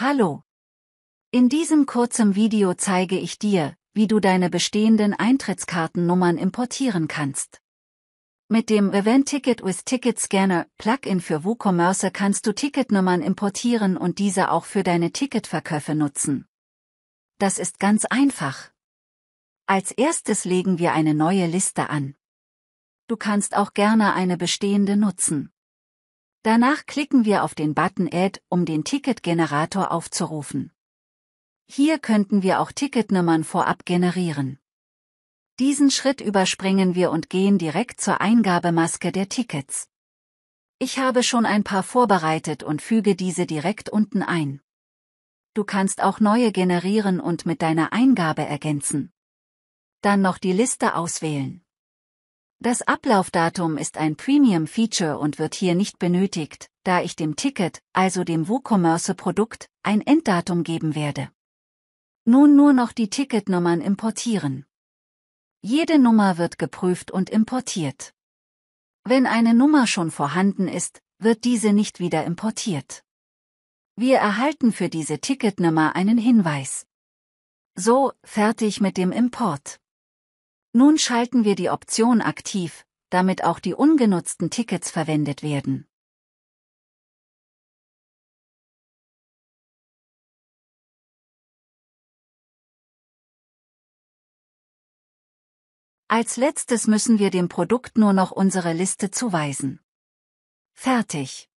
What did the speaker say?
Hallo. In diesem kurzen Video zeige ich dir, wie du deine bestehenden Eintrittskartennummern importieren kannst. Mit dem Event Ticket with Ticket Scanner Plugin für WooCommerce kannst du Ticketnummern importieren und diese auch für deine Ticketverkäufe nutzen. Das ist ganz einfach. Als erstes legen wir eine neue Liste an. Du kannst auch gerne eine bestehende nutzen. Danach klicken wir auf den Button Add, um den Ticketgenerator aufzurufen. Hier könnten wir auch Ticketnummern vorab generieren. Diesen Schritt überspringen wir und gehen direkt zur Eingabemaske der Tickets. Ich habe schon ein paar vorbereitet und füge diese direkt unten ein. Du kannst auch neue generieren und mit deiner Eingabe ergänzen. Dann noch die Liste auswählen. Das Ablaufdatum ist ein Premium-Feature und wird hier nicht benötigt, da ich dem Ticket, also dem WooCommerce-Produkt, ein Enddatum geben werde. Nun nur noch die Ticketnummern importieren. Jede Nummer wird geprüft und importiert. Wenn eine Nummer schon vorhanden ist, wird diese nicht wieder importiert. Wir erhalten für diese Ticketnummer einen Hinweis. So, fertig mit dem Import. Nun schalten wir die Option aktiv, damit auch die ungenutzten Tickets verwendet werden. Als letztes müssen wir dem Produkt nur noch unsere Liste zuweisen. Fertig.